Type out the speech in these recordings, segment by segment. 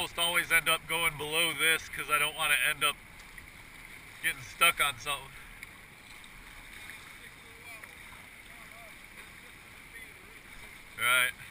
almost always end up going below this because I don't want to end up getting stuck on something. Right.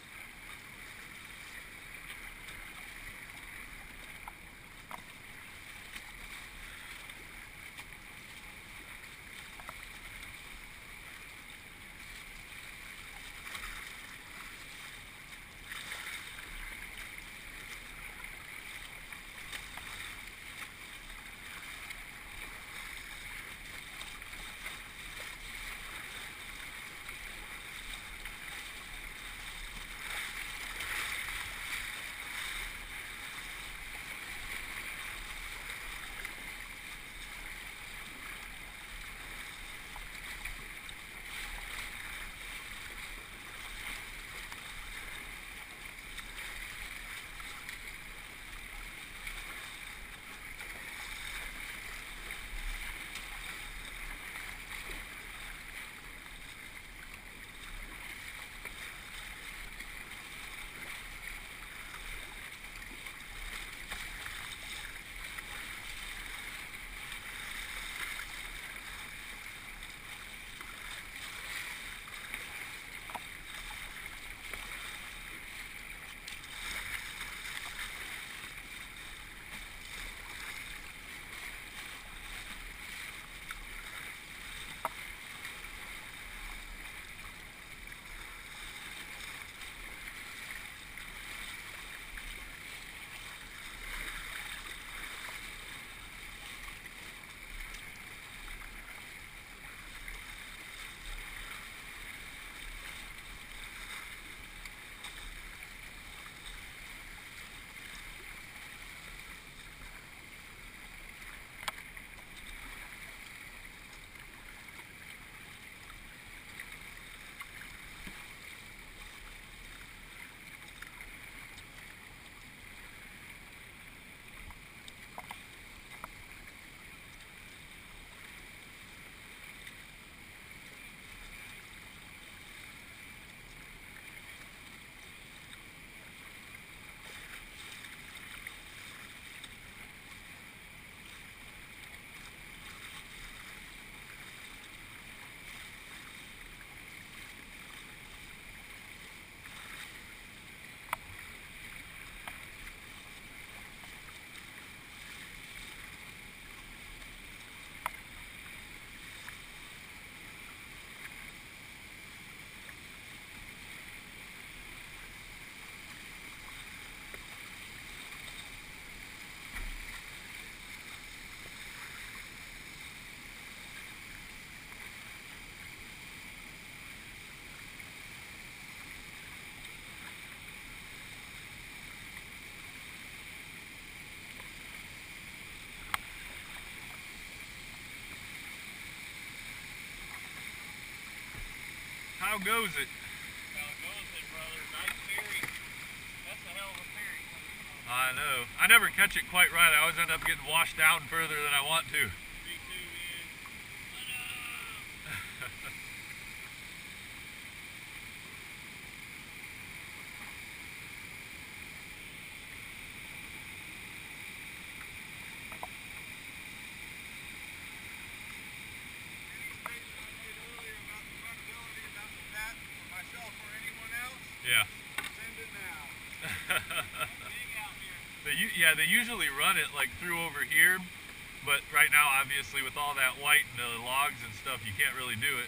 How goes it? How goes it, brother? Nice ferry. That's a hell of a ferry. I know. I never catch it quite right. I always end up getting washed down further than I want to. Yeah, they usually run it like through over here, but right now, obviously, with all that white and the logs and stuff, you can't really do it.